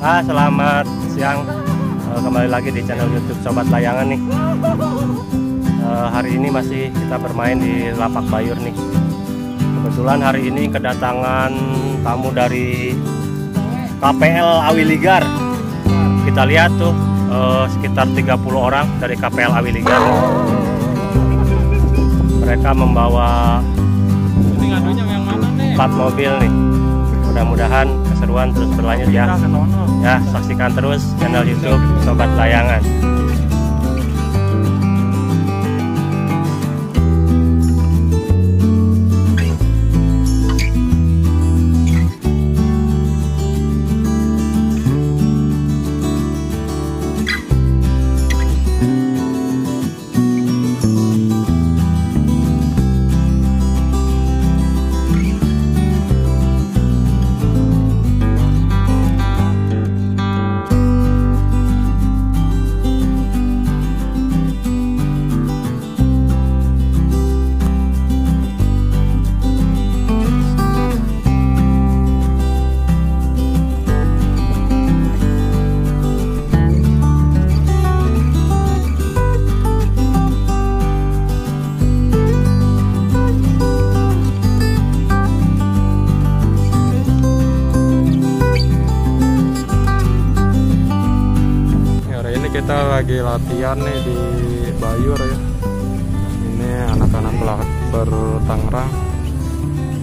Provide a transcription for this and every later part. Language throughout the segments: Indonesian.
Ah, selamat siang. Uh, kembali lagi di channel YouTube Sobat Layangan nih. Uh, hari ini masih kita bermain di Lapak Bayur nih. Kebetulan hari ini kedatangan tamu dari KPL Awiligar. Kita lihat tuh uh, sekitar 30 orang dari KPL Awiligar. Mereka membawa empat mobil nih. Mudah-mudahan keseruan terus berlanjut ya. Ya, saksikan terus channel YouTube Sobat Layangan. Kita lagi latihan nih di Bayur ya. Ini anak-anak bertangerang.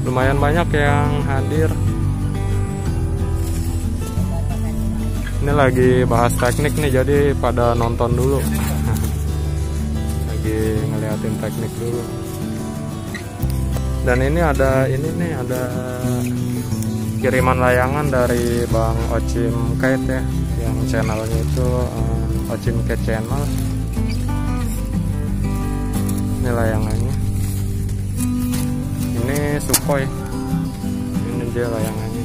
Lumayan banyak yang hadir. Ini lagi bahas teknik nih jadi pada nonton dulu. Lagi ngeliatin teknik dulu. Dan ini ada ini nih ada kiriman layangan dari Bang Ocim Kait ya yang channelnya itu uh, Ocim Kait channel. Ini layangannya. Ini Sukhoi. Ini dia layangannya.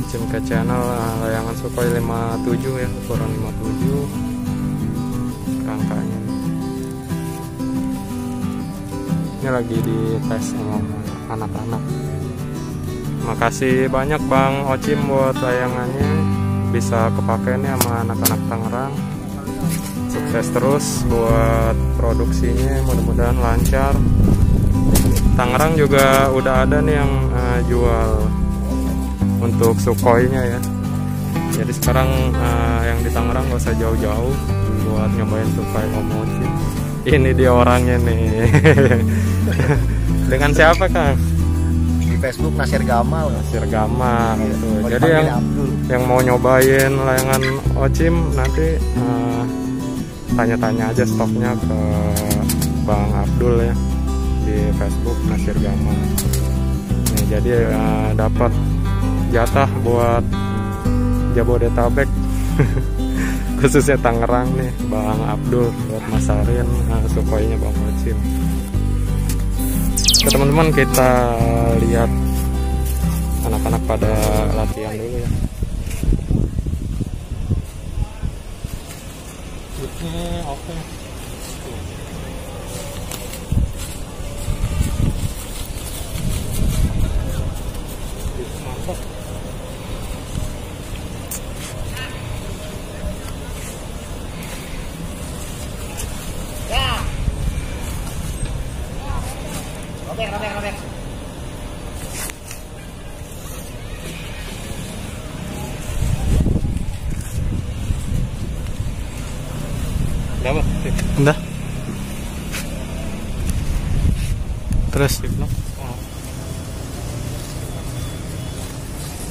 Ocim Kait channel uh, layangan Sukhoi 57 ya ukuran 57 rangkanya. Ini lagi di tes sama anak-anak. Makasih banyak Bang Ocim buat layangannya. Bisa kepake nih sama anak-anak Tangerang sukses terus buat produksinya mudah-mudahan lancar Tangerang juga udah ada nih yang uh, jual untuk Sukhoi-nya ya jadi sekarang uh, yang di Tangerang gak usah jauh-jauh buat nyobain Sukhoi Omochi ini dia orangnya nih dengan siapa Kang? Facebook Nasir Gamal. Nasir Gamal ya, gitu. Jadi yang Abdul. yang mau nyobain layangan Ocim nanti tanya-tanya aja stoknya ke Bang Abdul ya di Facebook Nasir Gamal. Nah, jadi uh, dapat jatah buat Jabodetabek. khususnya Tangerang nih Bang Abdul buat masarin uh, sukoinya Bang Ocim Oke teman-teman kita lihat anak-anak pada latihan dulu ya. Oke. Mantap. Udah. Terus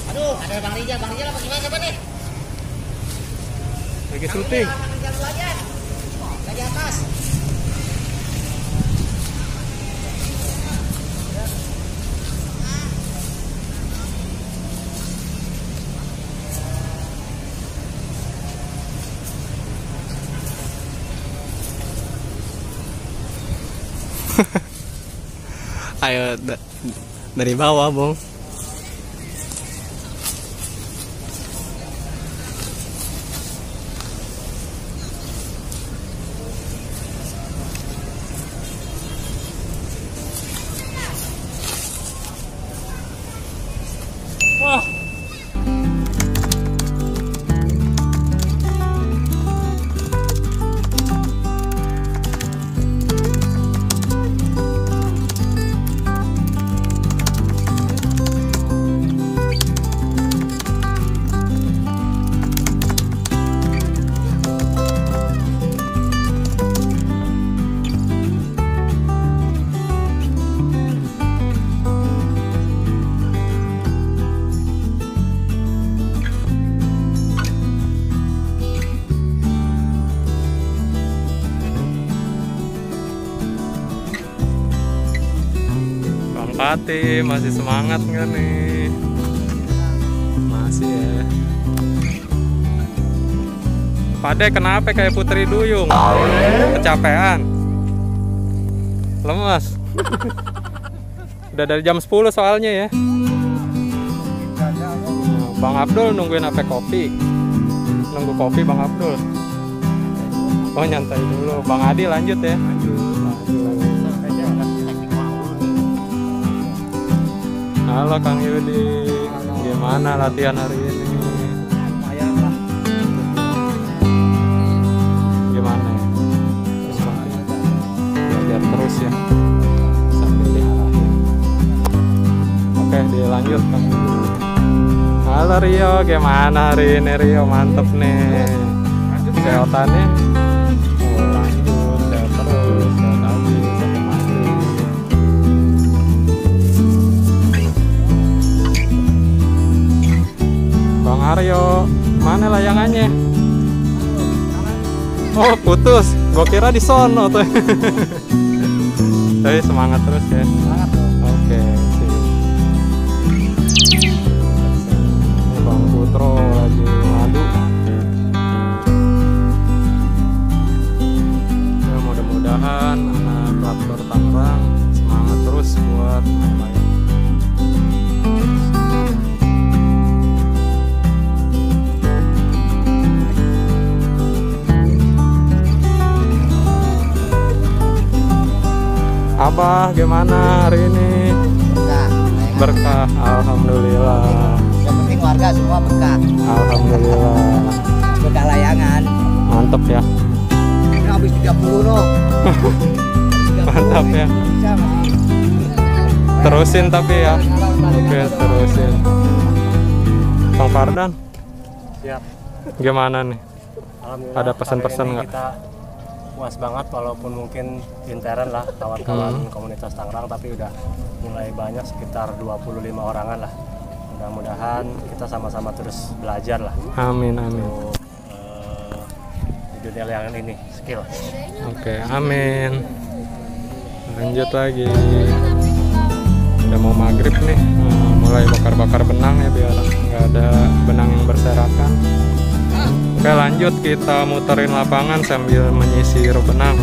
Aduh, ada Bang Rijal. Bang Rijal apa gimana nih? Lagi syuting. Lagi atas. Ayo da dari bawah, Bung. Fatih masih semangat nggak nih? Masih ya. Pade kenapa kayak Putri Duyung? Kecapean? Lemas? Udah dari jam 10 soalnya ya. Bang Abdul nungguin apa kopi? Nunggu kopi Bang Abdul. Oh nyantai dulu. Bang Adi lanjut ya. Halo Kang Yudi. Gimana latihan hari ini? Gimana ya? Halo Rio, gimana hari ini Rio? Mantep nih. Kesehatannya? Mana layangannya? Oh, putus. Gua kira di sono tuh. Tapi semangat terus ya. Semangat Abah gimana hari ini? Berkah. Berkah, alhamdulillah. Yang penting warga semua berkah. Alhamdulillah. Berkah layangan. Mantep ya. Ini habis 30 no. Mantap ya. Bisa. Terusin tapi ya. Oke, terusin. Bang Fardan, Siap. gimana nih? Alhamdulillah. Ada pesan-pesan nggak? Kita puas banget walaupun mungkin intern lah kawan-kawan Hmm. komunitas Tangerang tapi udah mulai banyak sekitar 25 orangan lah. Mudah-mudahan kita sama-sama terus belajar lah Amin, amin. untuk eh, di dunia layangan ini skill. Oke, amin. Lanjut lagi. Udah mau maghrib nih, eh, mulai bakar-bakar benang ya biar nggak ada benang yang berserakan. Oke lanjut kita muterin lapangan sambil menyisir benang.